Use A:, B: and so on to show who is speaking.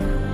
A: you